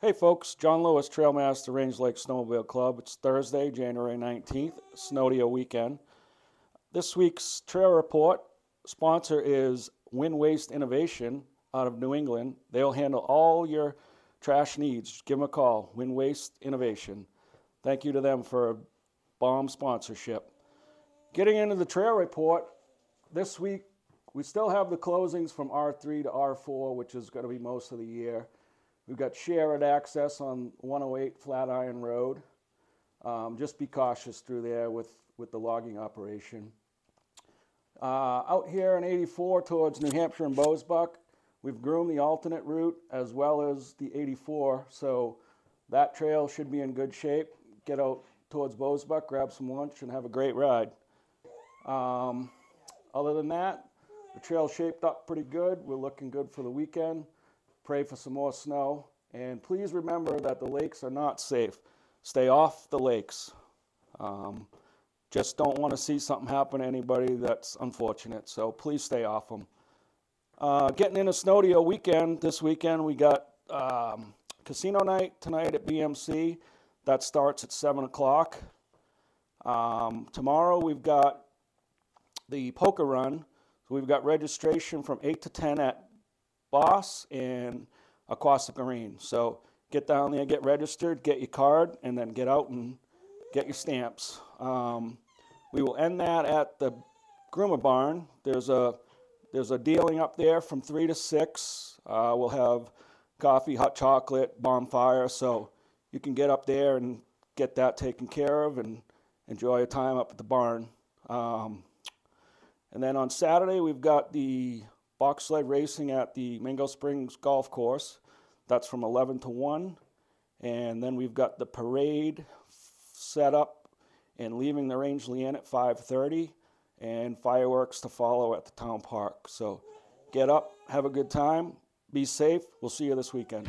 Hey folks, John Lewis, Trailmaster Rangeley Lake Snowmobile Club. It's Thursday, January 19th, Snodeo weekend. This week's trail report sponsor is Wind Waste Innovation out of New England. They'll handle all your trash needs. Give them a call, Wind Waste Innovation. Thank you to them for a bomb sponsorship. Getting into the trail report, this week we still have the closings from R3 to R4, which is going to be most of the year. We've got shared access on 108 Flatiron Road. Um, just be cautious through there with, with the logging operation. Uh, out here in 84 towards New Hampshire and Bosebuck, we've groomed the alternate route as well as the 84, so that trail should be in good shape. Get out towards Bosebuck, grab some lunch, and have a great ride. Um, other than that, the trail shaped up pretty good. We're looking good for the weekend pray for some more snow. And please remember that the lakes are not safe. Stay off the lakes. Um, just don't want to see something happen to anybody that's unfortunate. So please stay off them. Uh, getting into Snodeo weekend. This weekend we got um, casino night tonight at BMC. That starts at 7 o'clock. Um, tomorrow we've got the poker run. So we've got registration from 8 to 10 at Boss and Aquastic Marine. So get down there, get registered, get your card, and then get out and get your stamps. Um, we will end that at the Groomer Barn. There's a there's a dealing up there from three to six. Uh, we'll have coffee, hot chocolate, bonfire. So you can get up there and get that taken care of and enjoy your time up at the barn. Um, and then on Saturday we've got the box sled racing at the Mingo Springs Golf Course. That's from 11 to 1. And then we've got the parade set up and leaving the Rangeley Inn at 5.30 and fireworks to follow at the town park. So get up, have a good time, be safe. We'll see you this weekend.